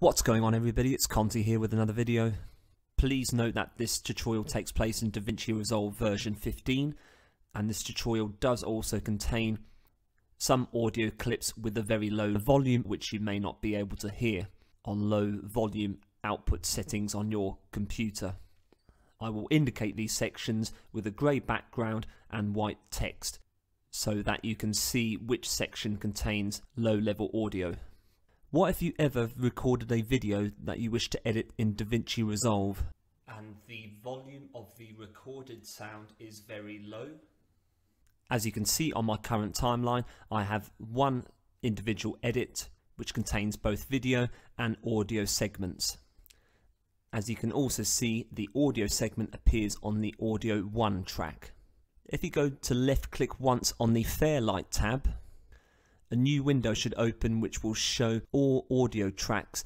What's going on everybody, it's Conti here with another video. Please note that this tutorial takes place in DaVinci Resolve version 15 and this tutorial does also contain some audio clips with a very low volume which you may not be able to hear on low volume output settings on your computer. I will indicate these sections with a grey background and white text so that you can see which section contains low level audio. What if you ever recorded a video that you wish to edit in DaVinci Resolve and the volume of the recorded sound is very low? As you can see on my current timeline, I have one individual edit which contains both video and audio segments. As you can also see, the audio segment appears on the Audio 1 track. If you go to left click once on the Fairlight tab, a new window should open which will show all audio tracks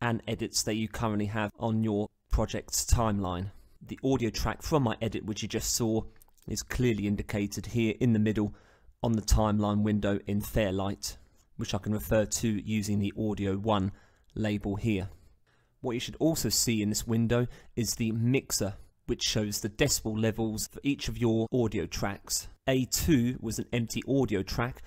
and edits that you currently have on your project's timeline. The audio track from my edit which you just saw is clearly indicated here in the middle on the timeline window in Fairlight which I can refer to using the Audio 1 label here. What you should also see in this window is the mixer which shows the decibel levels for each of your audio tracks. A2 was an empty audio track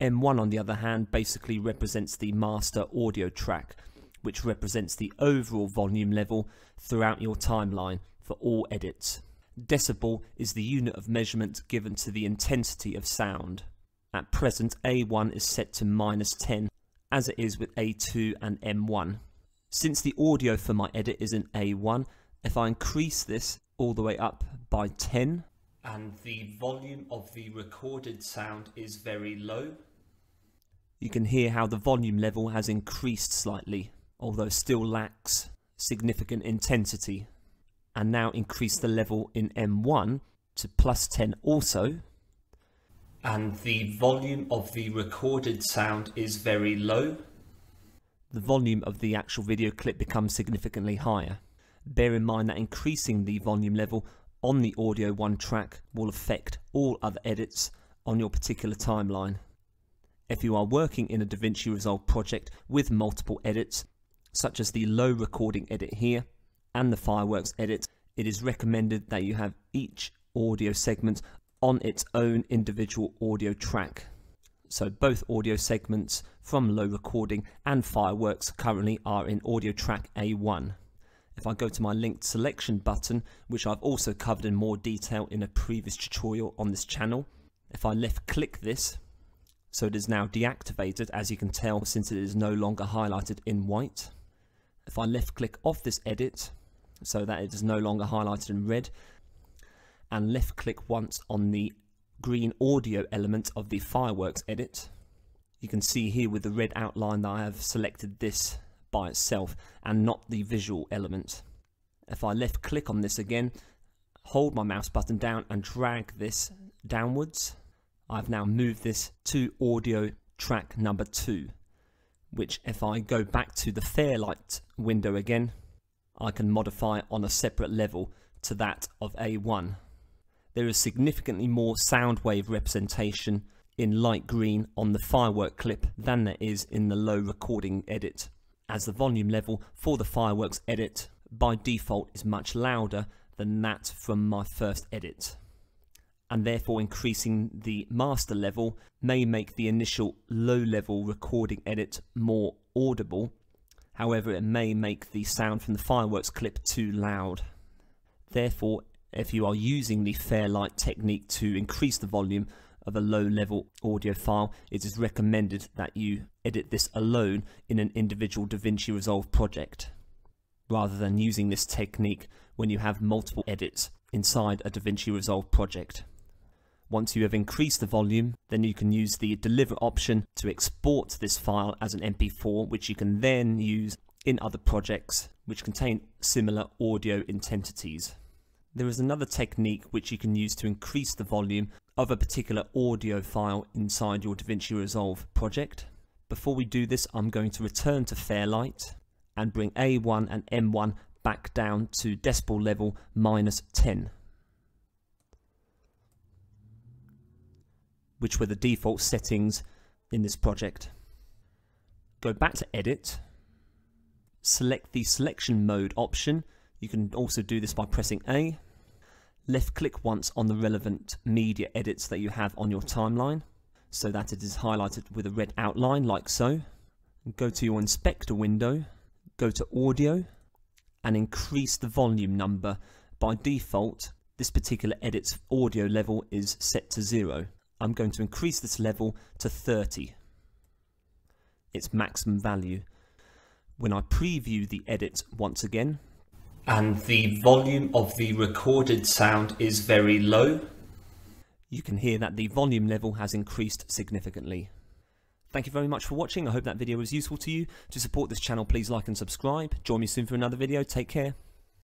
M1 on the other hand basically represents the master audio track, which represents the overall volume level throughout your timeline for all edits. Decibel is the unit of measurement given to the intensity of sound. At present A1 is set to minus 10 as it is with A2 and M1. Since the audio for my edit is in A1, if I increase this all the way up by 10 and the volume of the recorded sound is very low, you can hear how the volume level has increased slightly, although still lacks significant intensity, and now increase the level in M1 to plus 10 also. And the volume of the recorded sound is very low. The volume of the actual video clip becomes significantly higher. Bear in mind that increasing the volume level on the Audio 1 track will affect all other edits on your particular timeline. If you are working in a DaVinci Resolve project with multiple edits, such as the low recording edit here and the fireworks edit, it is recommended that you have each audio segment on its own individual audio track. So both audio segments from low recording and fireworks currently are in audio track A1. If I go to my linked selection button, which I've also covered in more detail in a previous tutorial on this channel, if I left click this, so it is now deactivated as you can tell since it is no longer highlighted in white. If I left click off this edit so that it is no longer highlighted in red and left click once on the green audio element of the fireworks edit you can see here with the red outline that I have selected this by itself and not the visual element. If I left click on this again, hold my mouse button down and drag this downwards, I've now moved this to audio track number two, which if I go back to the Fairlight window again, I can modify on a separate level to that of A1. There is significantly more sound wave representation in light green on the firework clip than there is in the low recording edit, as the volume level for the fireworks edit by default is much louder than that from my first edit and therefore increasing the master level may make the initial low level recording edit more audible. However, it may make the sound from the fireworks clip too loud. Therefore, if you are using the Fairlight technique to increase the volume of a low level audio file, it is recommended that you edit this alone in an individual DaVinci Resolve project, rather than using this technique when you have multiple edits inside a DaVinci Resolve project. Once you have increased the volume, then you can use the deliver option to export this file as an MP4, which you can then use in other projects which contain similar audio intensities. There is another technique which you can use to increase the volume of a particular audio file inside your DaVinci Resolve project. Before we do this, I'm going to return to Fairlight and bring A1 and M1 back down to decibel level minus 10. Which were the default settings in this project. Go back to edit, select the selection mode option. You can also do this by pressing A. Left click once on the relevant media edits that you have on your timeline so that it is highlighted with a red outline like so. Go to your inspector window, go to audio and increase the volume number. By default, this particular edit's audio level is set to zero. I'm going to increase this level to 30, its maximum value. When I preview the edit once again, and the volume of the recorded sound is very low, you can hear that the volume level has increased significantly. Thank you very much for watching. I hope that video was useful to you. To support this channel, please like and subscribe. Join me soon for another video. Take care.